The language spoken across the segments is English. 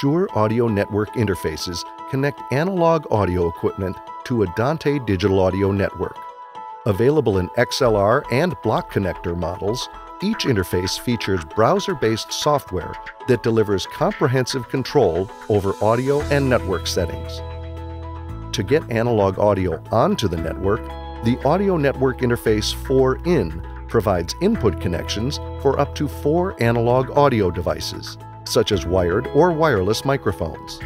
Shure Audio Network interfaces connect analog audio equipment to a Dante digital audio network. Available in XLR and block connector models, each interface features browser-based software that delivers comprehensive control over audio and network settings. To get analog audio onto the network, the Audio Network Interface 4-in provides input connections for up to four analog audio devices, such as wired or wireless microphones.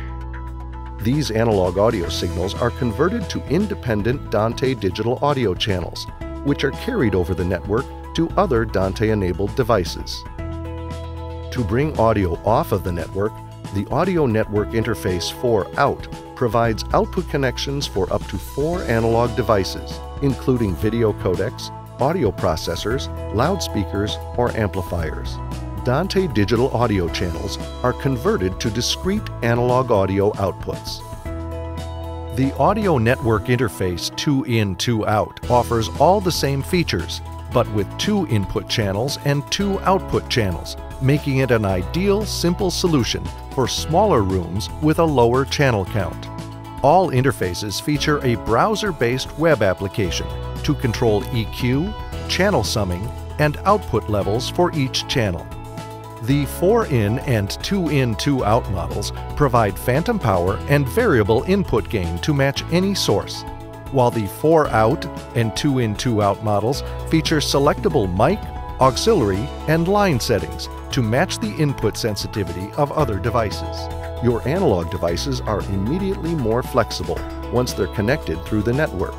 These analog audio signals are converted to independent Dante digital audio channels, which are carried over the network to other Dante-enabled devices. To bring audio off of the network, the Audio Network Interface 4-out provides output connections for up to four analog devices, including video codecs, audio processors, loudspeakers, or amplifiers. Dante digital audio channels are converted to discrete analog audio outputs. The Audio Network Interface 2 in 2 out offers all the same features, but with two input channels and two output channels, making it an ideal, simple solution for smaller rooms with a lower channel count. All interfaces feature a browser-based web application to control EQ, channel summing, and output levels for each channel. The 4-in and 2-in 2-out models provide phantom power and variable input gain to match any source, while the 4-out and 2-in 2-out models feature selectable mic, auxiliary, and line settings to match the input sensitivity of other devices. Your analog devices are immediately more flexible once they're connected through the network.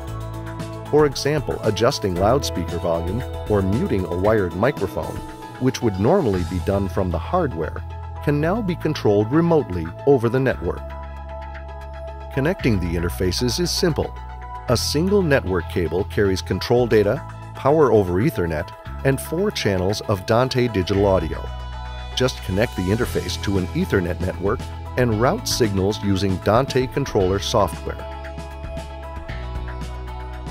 For example, adjusting loudspeaker volume or muting a wired microphone which would normally be done from the hardware, can now be controlled remotely over the network. Connecting the interfaces is simple. A single network cable carries control data, power over Ethernet, and four channels of Dante digital audio. Just connect the interface to an Ethernet network and route signals using Dante controller software.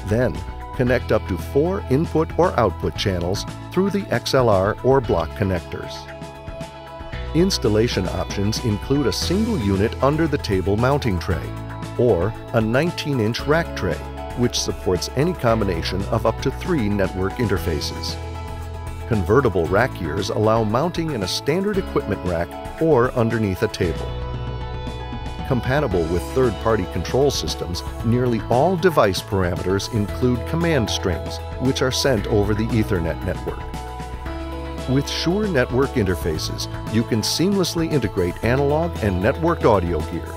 Then, connect up to four input or output channels through the XLR or block connectors. Installation options include a single unit under the table mounting tray or a 19-inch rack tray, which supports any combination of up to three network interfaces. Convertible rack ears allow mounting in a standard equipment rack or underneath a table. Compatible with third-party control systems, nearly all device parameters include command strings, which are sent over the Ethernet network. With Shure network interfaces, you can seamlessly integrate analog and networked audio gear